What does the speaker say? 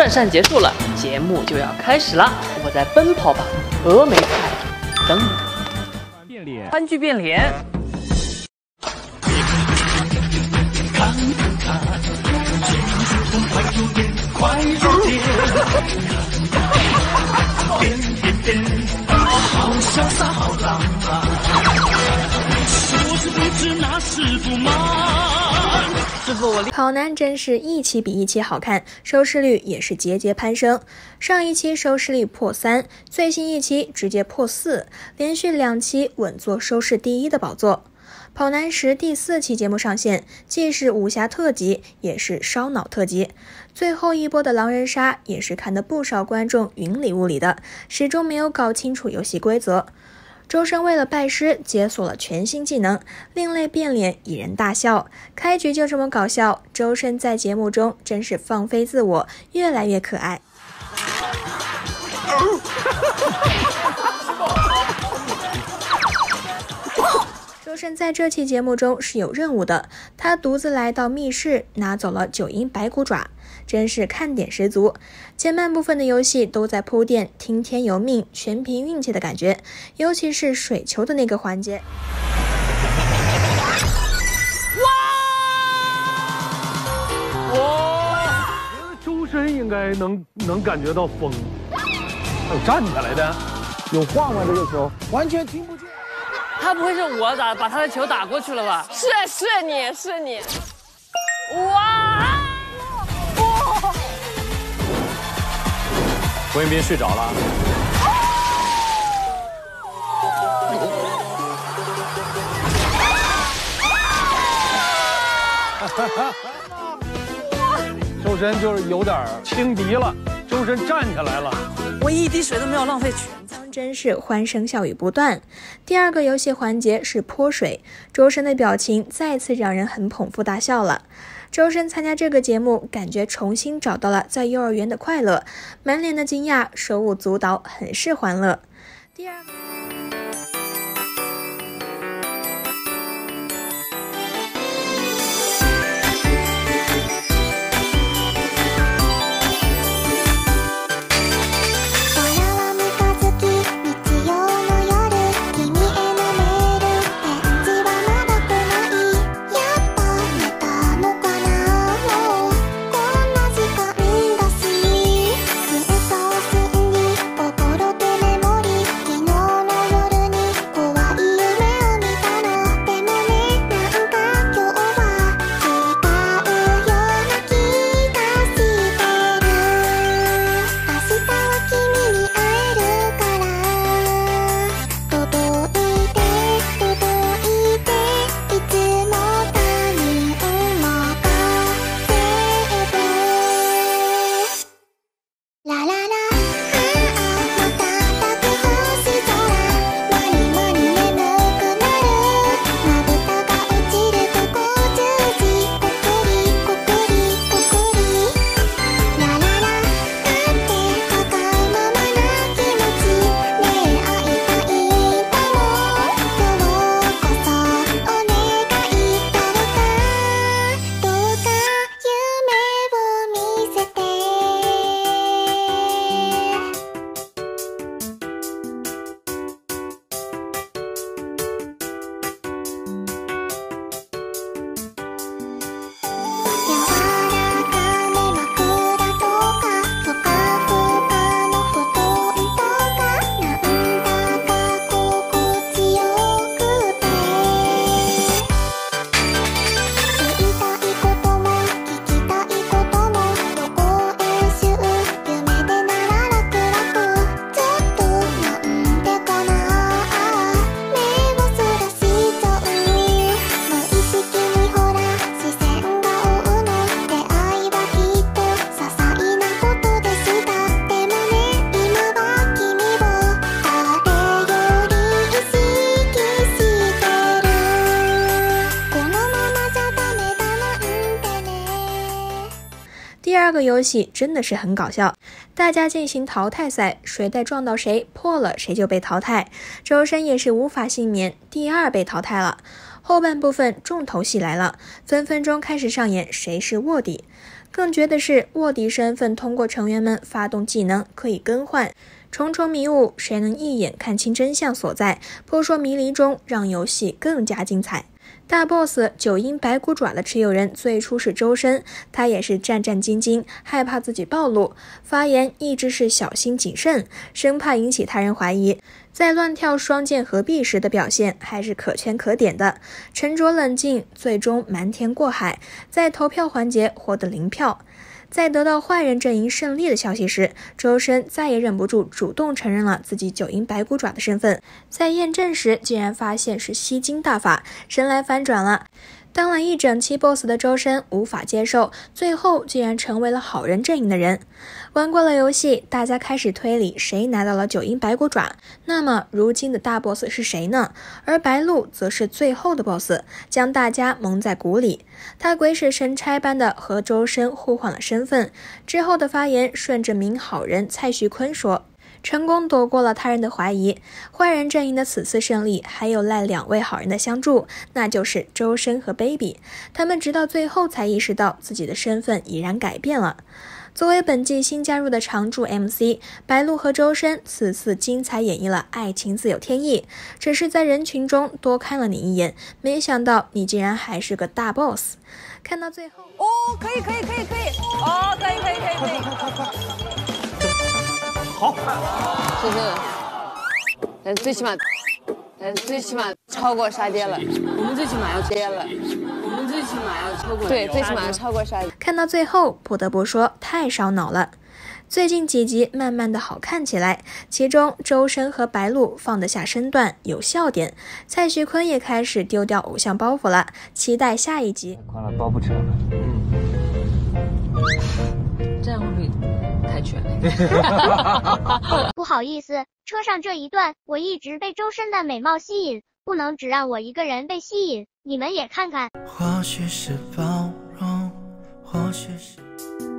转扇结束了，节目就要开始了。我在奔跑吧，峨眉派，等你。变脸，川剧变脸。好跑男真是一期比一期好看，收视率也是节节攀升。上一期收视率破三，最新一期直接破四，连续两期稳坐收视第一的宝座。跑男时第四期节目上线，既是武侠特辑，也是烧脑特辑。最后一波的狼人杀也是看得不少观众云里雾里的，始终没有搞清楚游戏规则。周深为了拜师，解锁了全新技能——另类变脸，引人大笑。开局就这么搞笑，周深在节目中真是放飞自我，越来越可爱。周深在这期节目中是有任务的，他独自来到密室，拿走了九阴白骨爪，真是看点十足。前半部分的游戏都在铺垫听天由命、全凭运气的感觉，尤其是水球的那个环节。哇！哇！周深应该能能感觉到风，还有站起来的，有晃吗？这个球完全听不见。他不会是我打把他的球打过去了吧？是是你是你，哇哇！郭彦斌睡着了。周深就是有点轻敌了，周深站起来了，我一滴水都没有浪费全。真是欢声笑语不断。第二个游戏环节是泼水，周深的表情再次让人很捧腹大笑了。周深参加这个节目，感觉重新找到了在幼儿园的快乐，满脸的惊讶，手舞足蹈，很是欢乐。第二。这个游戏真的是很搞笑，大家进行淘汰赛，谁带撞到谁破了，谁就被淘汰。周深也是无法幸免，第二被淘汰了。后半部分重头戏来了，分分钟开始上演谁是卧底。更绝的是，卧底身份通过成员们发动技能可以更换，重重迷雾，谁能一眼看清真相所在？扑朔迷离中，让游戏更加精彩。大 boss 九阴白骨爪的持有人最初是周深，他也是战战兢兢，害怕自己暴露，发言一直是小心谨慎，生怕引起他人怀疑。在乱跳双剑合璧时的表现还是可圈可点的，沉着冷静，最终瞒天过海，在投票环节获得零票。在得到坏人阵营胜利的消息时，周深再也忍不住，主动承认了自己九阴白骨爪的身份。在验证时，竟然发现是吸金大法，神来反转了。当了一整期 BOSS 的周深无法接受，最后竟然成为了好人阵营的人。玩过了游戏，大家开始推理谁拿到了九阴白骨爪。那么如今的大 BOSS 是谁呢？而白鹿则是最后的 BOSS，将大家蒙在鼓里。他鬼使神差般的和周深互换了身份，之后的发言顺着名好人蔡徐坤说。成功躲过了他人的怀疑，坏人阵营的此次胜利还有赖两位好人的相助，那就是周深和 Baby。他们直到最后才意识到自己的身份已然改变了。作为本季新加入的常驻 MC，白鹿和周深此次精彩演绎了爱情自有天意。只是在人群中多看了你一眼，没想到你竟然还是个大 boss。看到最后，哦，可以可以可以可以，哦，可以可以可以可以，好，谢谢。但最起码，但最起码超过沙爹了。我们最起码要爹了。我们最起码要超过。对，最起码要超过沙爹。看到最后，不得不说太烧脑了。最近几集慢慢的好看起来，其中周深和白鹿放得下身段，有笑点。蔡徐坤也开始丢掉偶像包袱了，期待下一集。快了，包不成了。嗯。这样会不会？不好意思，车上这一段我一直被周深的美貌吸引，不能只让我一个人被吸引，你们也看看。或许是包容，或许是。